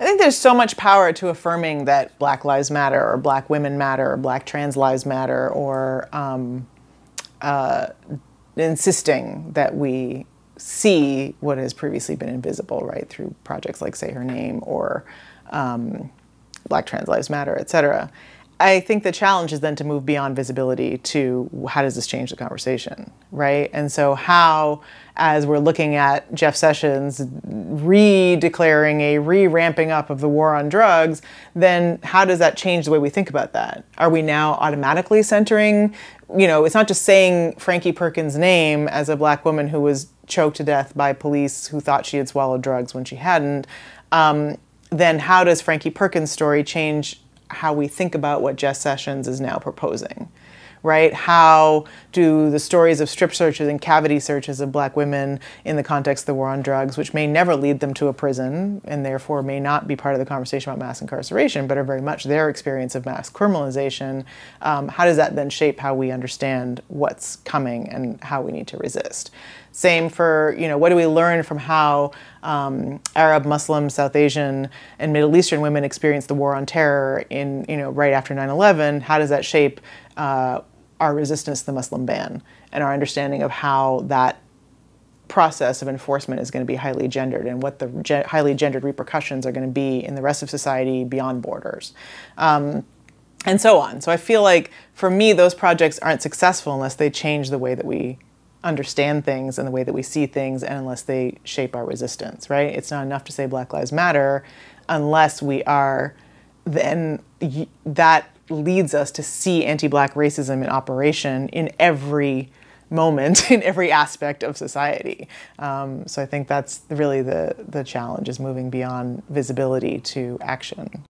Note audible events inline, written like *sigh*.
I think there's so much power to affirming that Black Lives Matter or Black Women Matter or Black Trans Lives Matter or um, uh, insisting that we see what has previously been invisible, right, through projects like Say Her Name or um, Black Trans Lives Matter, et cetera. I think the challenge is then to move beyond visibility to how does this change the conversation, right? And so, how, as we're looking at Jeff Sessions re declaring a re ramping up of the war on drugs, then how does that change the way we think about that? Are we now automatically centering, you know, it's not just saying Frankie Perkins' name as a black woman who was choked to death by police who thought she had swallowed drugs when she hadn't. Um, then, how does Frankie Perkins' story change? How we think about what Jeff Sessions is now proposing, right? How do the stories of strip searches and cavity searches of black women in the context of the war on drugs, which may never lead them to a prison and therefore may not be part of the conversation about mass incarceration, but are very much their experience of mass criminalization, um, how does that then shape how we understand what's coming and how we need to resist? Same for, you know, what do we learn from how um, Arab, Muslim, South Asian, and Middle Eastern women experienced the war on terror in, you know, right after 9-11? How does that shape uh, our resistance to the Muslim ban and our understanding of how that process of enforcement is going to be highly gendered and what the ge highly gendered repercussions are going to be in the rest of society beyond borders. Um, and so on. So I feel like for me, those projects aren't successful unless they change the way that we understand things and the way that we see things and unless they shape our resistance, right? It's not enough to say Black Lives Matter unless we are then that leads us to see anti-black racism in operation in every moment *laughs* in every aspect of society. Um, so I think that's really the the challenge is moving beyond visibility to action.